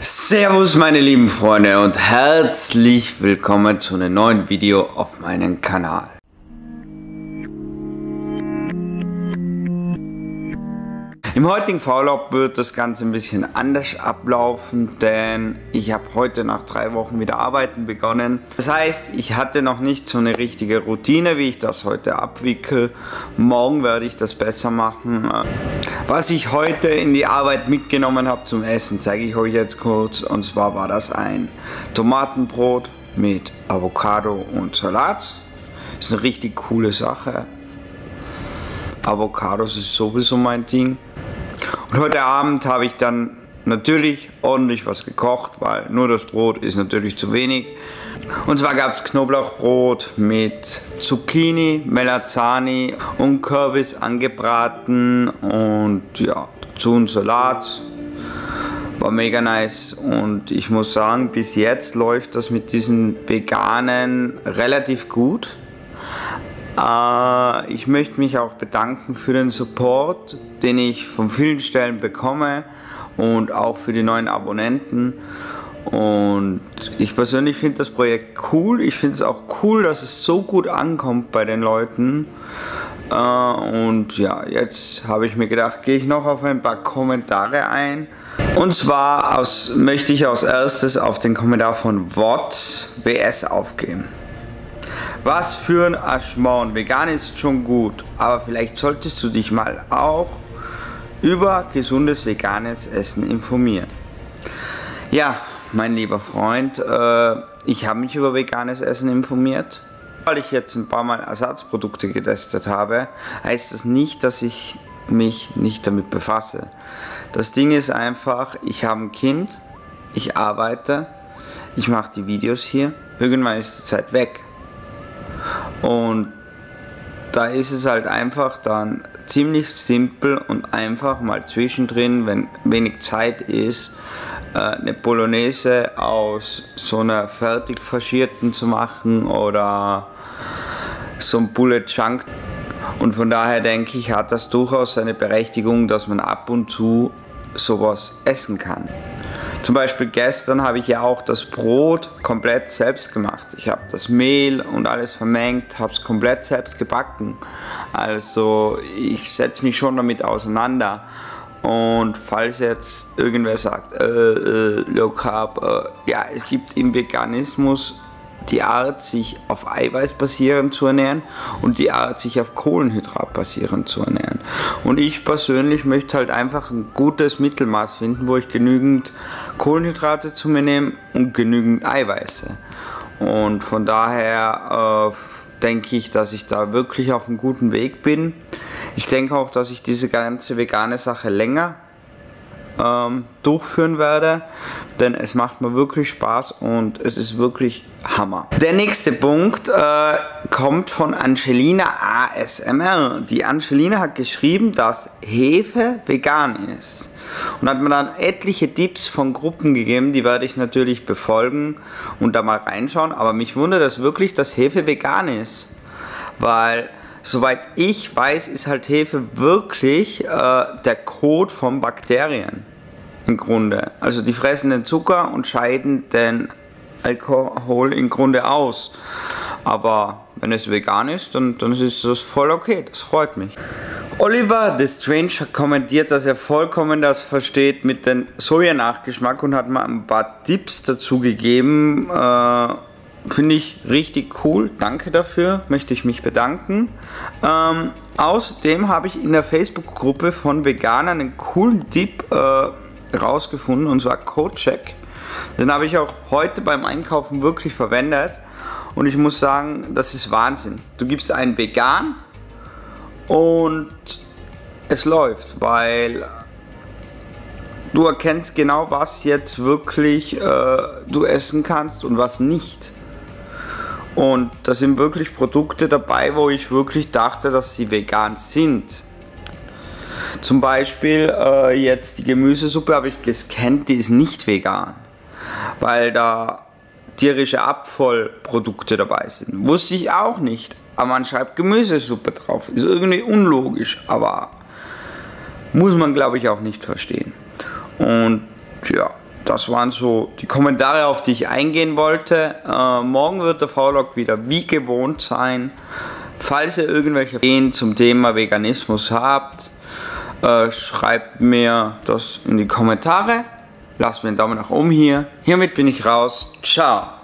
Servus meine lieben Freunde und herzlich willkommen zu einem neuen Video auf meinem Kanal. Im heutigen Vorlauf wird das Ganze ein bisschen anders ablaufen, denn ich habe heute nach drei Wochen wieder arbeiten begonnen. Das heißt, ich hatte noch nicht so eine richtige Routine, wie ich das heute abwickel. Morgen werde ich das besser machen. Was ich heute in die Arbeit mitgenommen habe zum Essen, zeige ich euch jetzt kurz. Und zwar war das ein Tomatenbrot mit Avocado und Salat. Ist eine richtig coole Sache. Avocados ist sowieso mein Ding. Und heute Abend habe ich dann natürlich ordentlich was gekocht, weil nur das Brot ist natürlich zu wenig. Und zwar gab es Knoblauchbrot mit Zucchini, Melazani und Kürbis angebraten und ja, dazu ein Salat. War mega nice und ich muss sagen, bis jetzt läuft das mit diesen Veganen relativ gut. Äh, ich möchte mich auch bedanken für den Support, den ich von vielen Stellen bekomme und auch für die neuen Abonnenten. Und ich persönlich finde das Projekt cool. Ich finde es auch cool, dass es so gut ankommt bei den Leuten. Äh, und ja, jetzt habe ich mir gedacht, gehe ich noch auf ein paar Kommentare ein. Und zwar aus, möchte ich als erstes auf den Kommentar von WOTS WS aufgeben. Was für ein Aschmorn. Vegan ist schon gut, aber vielleicht solltest du dich mal auch über gesundes veganes Essen informieren. Ja, mein lieber Freund, äh, ich habe mich über veganes Essen informiert. Weil ich jetzt ein paar Mal Ersatzprodukte getestet habe, heißt das nicht, dass ich mich nicht damit befasse. Das Ding ist einfach, ich habe ein Kind, ich arbeite, ich mache die Videos hier, irgendwann ist die Zeit weg. Und da ist es halt einfach dann ziemlich simpel und einfach mal zwischendrin, wenn wenig Zeit ist, eine Bolognese aus so einer fertig faschierten zu machen oder so ein Bullet Chunk. Und von daher denke ich, hat das durchaus seine Berechtigung, dass man ab und zu sowas essen kann. Zum Beispiel gestern habe ich ja auch das Brot komplett selbst gemacht. Ich habe das Mehl und alles vermengt, habe es komplett selbst gebacken. Also ich setze mich schon damit auseinander. Und falls jetzt irgendwer sagt, äh, äh, Low Carb, äh, ja, es gibt im Veganismus die Art, sich auf Eiweiß basierend zu ernähren und die Art, sich auf Kohlenhydrat basierend zu ernähren. Und ich persönlich möchte halt einfach ein gutes Mittelmaß finden, wo ich genügend Kohlenhydrate zu mir nehme und genügend Eiweiße. Und von daher äh, denke ich, dass ich da wirklich auf einem guten Weg bin. Ich denke auch, dass ich diese ganze vegane Sache länger ähm, durchführen werde, denn es macht mir wirklich Spaß und es ist wirklich Hammer. Der nächste Punkt äh, kommt von Angelina ASMR. Die Angelina hat geschrieben, dass Hefe vegan ist und hat mir dann etliche Tipps von Gruppen gegeben, die werde ich natürlich befolgen und da mal reinschauen, aber mich wundert es wirklich, dass Hefe vegan ist, weil soweit ich weiß, ist halt Hefe wirklich äh, der Code von Bakterien im Grunde. Also die fressen den Zucker und scheiden den Alkohol im Grunde aus. Aber wenn es vegan ist, dann, dann ist das voll okay. Das freut mich. Oliver The Strange kommentiert, dass er vollkommen das versteht mit dem Soja-Nachgeschmack und hat mal ein paar Tipps dazu gegeben. Äh, Finde ich richtig cool. Danke dafür. Möchte ich mich bedanken. Ähm, außerdem habe ich in der Facebook-Gruppe von Veganern einen coolen Tipp äh, rausgefunden und zwar Codecheck. Den habe ich auch heute beim Einkaufen wirklich verwendet. Und ich muss sagen, das ist Wahnsinn. Du gibst einen Vegan und es läuft, weil du erkennst genau, was jetzt wirklich äh, du essen kannst und was nicht. Und da sind wirklich Produkte dabei, wo ich wirklich dachte, dass sie vegan sind. Zum Beispiel äh, jetzt die Gemüsesuppe habe ich gescannt, die ist nicht vegan, weil da tierische Abfallprodukte dabei sind. Wusste ich auch nicht, aber man schreibt Gemüsesuppe drauf. Ist irgendwie unlogisch, aber muss man glaube ich auch nicht verstehen. Und das waren so die Kommentare, auf die ich eingehen wollte. Äh, morgen wird der Vlog wieder wie gewohnt sein. Falls ihr irgendwelche Ideen zum Thema Veganismus habt, äh, schreibt mir das in die Kommentare. Lasst mir einen Daumen nach oben hier. Hiermit bin ich raus. Ciao.